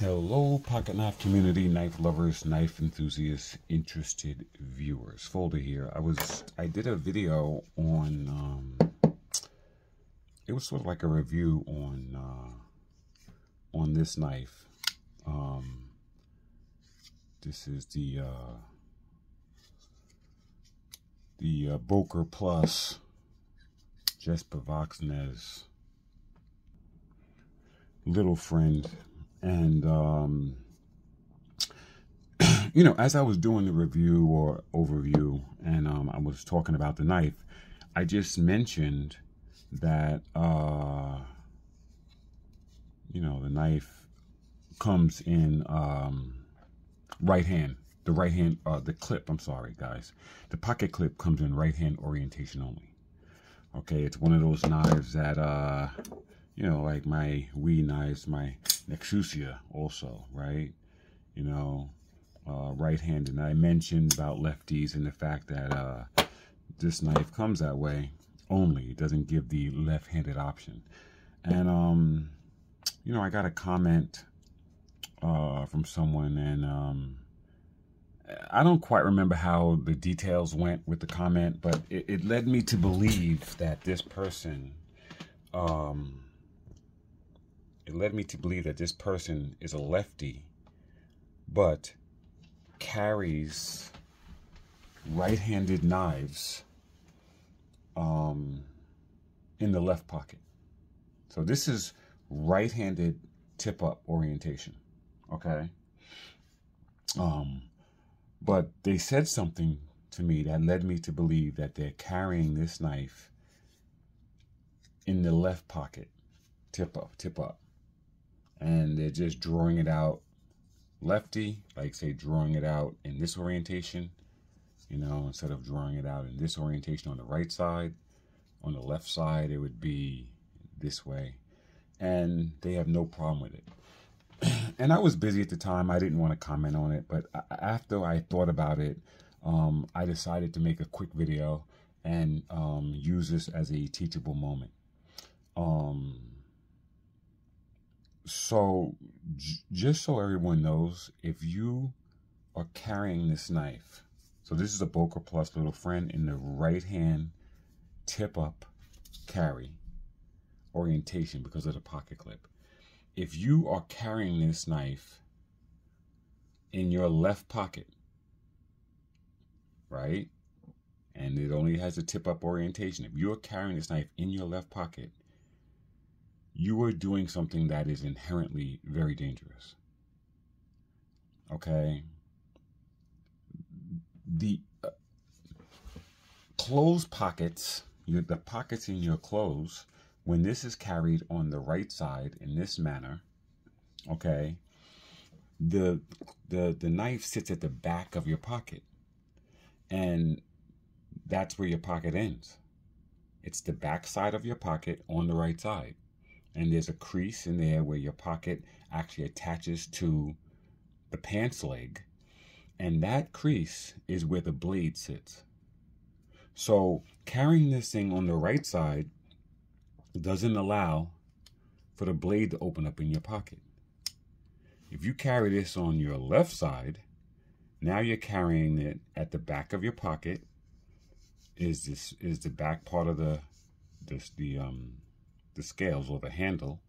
Hello, pocket knife community, knife lovers, knife enthusiasts, interested viewers. Folder here. I was I did a video on um, it was sort of like a review on uh, on this knife. Um, this is the uh, the uh, Boker Plus Jesper Voxnaes little friend and, um, you know, as I was doing the review or overview and um, I was talking about the knife, I just mentioned that, uh, you know, the knife comes in um, right hand. The right hand, uh, the clip, I'm sorry, guys. The pocket clip comes in right hand orientation only. Okay, it's one of those knives that, uh, you know, like my Wee knives, my Nexusia also, right? You know, uh, right-handed. And I mentioned about lefties and the fact that uh, this knife comes that way only. It doesn't give the left-handed option. And, um, you know, I got a comment uh, from someone and um, I don't quite remember how the details went with the comment, but it, it led me to believe that this person um, it led me to believe that this person is a lefty, but carries right-handed knives um, in the left pocket. So this is right-handed tip-up orientation, okay? Um, but they said something to me that led me to believe that they're carrying this knife in the left pocket, tip up, tip up and they're just drawing it out lefty, like say drawing it out in this orientation, you know, instead of drawing it out in this orientation on the right side, on the left side, it would be this way. And they have no problem with it. and I was busy at the time. I didn't want to comment on it, but after I thought about it, um, I decided to make a quick video and um, use this as a teachable moment. Um, so, just so everyone knows, if you are carrying this knife, so this is a Boker Plus little friend in the right hand tip up carry orientation because of the pocket clip. If you are carrying this knife in your left pocket, right? And it only has a tip up orientation. If you're carrying this knife in your left pocket, you are doing something that is inherently very dangerous. Okay? The uh, clothes pockets, your, the pockets in your clothes, when this is carried on the right side in this manner, okay, the the the knife sits at the back of your pocket. And that's where your pocket ends. It's the back side of your pocket on the right side and there's a crease in there where your pocket actually attaches to the pants leg and that crease is where the blade sits. So carrying this thing on the right side doesn't allow for the blade to open up in your pocket. If you carry this on your left side now you're carrying it at the back of your pocket. Is this is the back part of the this the um the scales or the handle,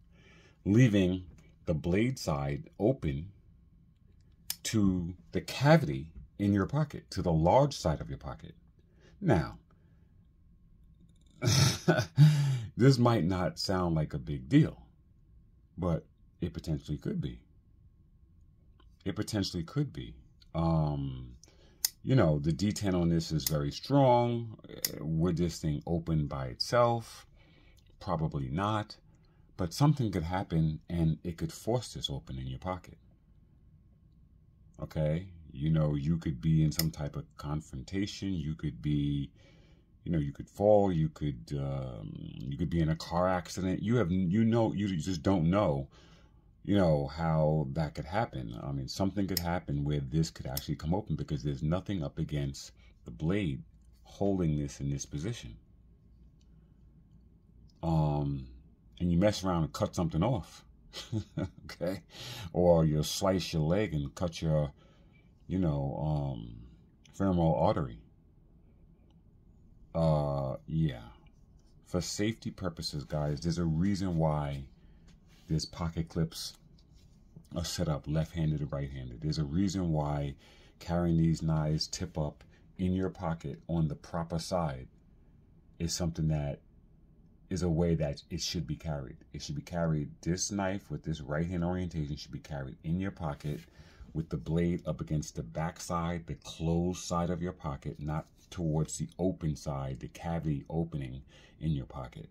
leaving the blade side open to the cavity in your pocket, to the large side of your pocket. Now, this might not sound like a big deal, but it potentially could be. It potentially could be. Um, you know, the detent on this is very strong. Would this thing open by itself? Probably not, but something could happen and it could force this open in your pocket. Okay? You know, you could be in some type of confrontation. You could be, you know, you could fall. You could, um, you could be in a car accident. You have, you know, you just don't know, you know, how that could happen. I mean, something could happen where this could actually come open because there's nothing up against the blade holding this in this position um, and you mess around and cut something off. okay. or you'll slice your leg and cut your, you know, um, femoral artery. Uh, yeah. For safety purposes, guys, there's a reason why this pocket clips are set up left-handed or right-handed. There's a reason why carrying these knives tip up in your pocket on the proper side is something that is a way that it should be carried. It should be carried, this knife with this right hand orientation should be carried in your pocket with the blade up against the back side, the closed side of your pocket, not towards the open side, the cavity opening in your pocket.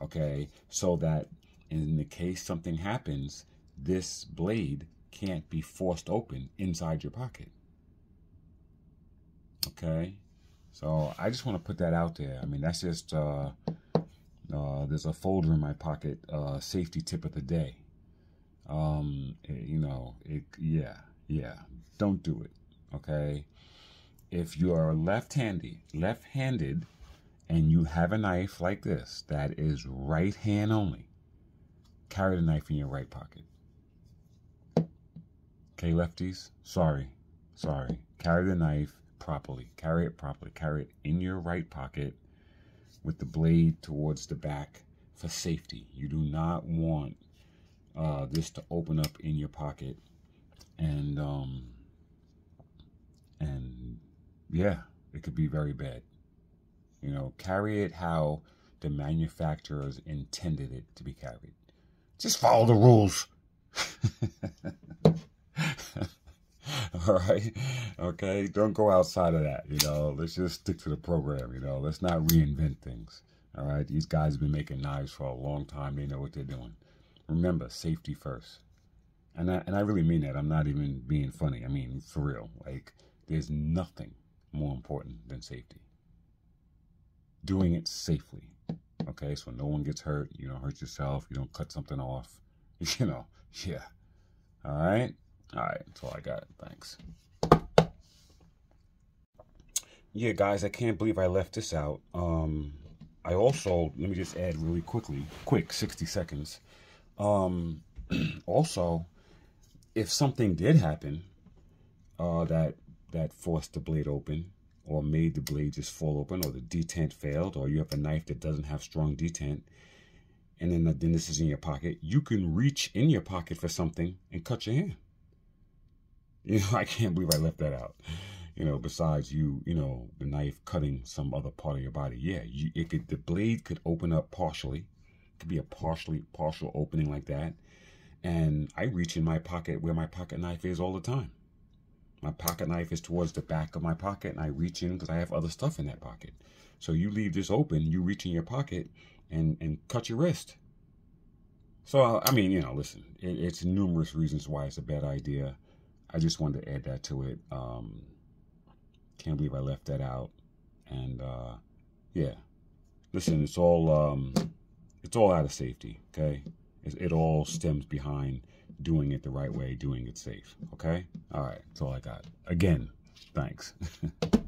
Okay, so that in the case something happens, this blade can't be forced open inside your pocket. Okay, so I just want to put that out there. I mean, that's just, uh, uh, there's a folder in my pocket, uh, safety tip of the day. Um, it, eh, you know, it, yeah, yeah, don't do it. Okay. If you are left-handed, left-handed, and you have a knife like this that is right hand only, carry the knife in your right pocket. Okay, lefties? Sorry. Sorry. Carry the knife properly. Carry it properly. Carry it in your right pocket with the blade towards the back for safety. You do not want uh, this to open up in your pocket and um, and yeah, it could be very bad. You know, carry it how the manufacturers intended it to be carried. Just follow the rules. All right. Okay. Don't go outside of that. You know, let's just stick to the program. You know, let's not reinvent things. All right. These guys have been making knives for a long time. They know what they're doing. Remember, safety first. And I, and I really mean that. I'm not even being funny. I mean, for real. Like, there's nothing more important than safety. Doing it safely. Okay. So no one gets hurt. You don't hurt yourself. You don't cut something off. You know, yeah. All right. All right, that's all I got. Thanks. Yeah, guys, I can't believe I left this out. Um, I also, let me just add really quickly, quick, 60 seconds. Um, also, if something did happen uh, that that forced the blade open or made the blade just fall open or the detent failed or you have a knife that doesn't have strong detent and then, the, then this is in your pocket, you can reach in your pocket for something and cut your hand. You know, I can't believe I left that out. You know, besides you, you know, the knife cutting some other part of your body. Yeah, you, it could, the blade could open up partially. It could be a partially partial opening like that. And I reach in my pocket where my pocket knife is all the time. My pocket knife is towards the back of my pocket, and I reach in because I have other stuff in that pocket. So you leave this open, you reach in your pocket and and cut your wrist. So I mean, you know, listen, it, it's numerous reasons why it's a bad idea. I just wanted to add that to it. Um, can't believe I left that out. And uh, yeah, listen, it's all um, it's all out of safety. Okay, it, it all stems behind doing it the right way, doing it safe. Okay, all right, that's all I got. Again, thanks.